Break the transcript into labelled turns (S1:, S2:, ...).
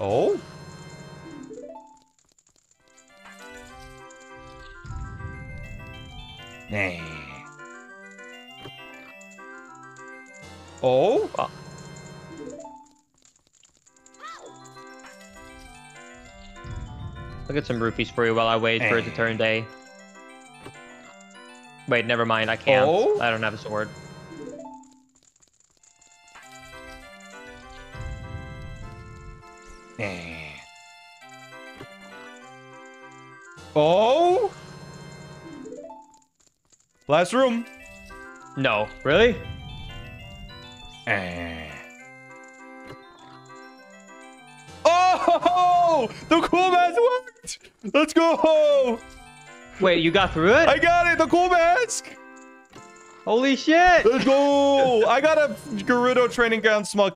S1: Oh? Nah. Oh?
S2: Oh. I'll get some rupees for you while I wait for it to turn day. Wait, never mind. I can't.
S1: Oh?
S2: I don't have a sword.
S1: Nah. Oh? Last room.
S2: No. Really?
S1: Eh. Oh! The cool mask worked! Let's go!
S2: Wait, you got through it?
S1: I got it! The cool mask!
S2: Holy shit!
S1: Let's go! I got a Gerudo training ground small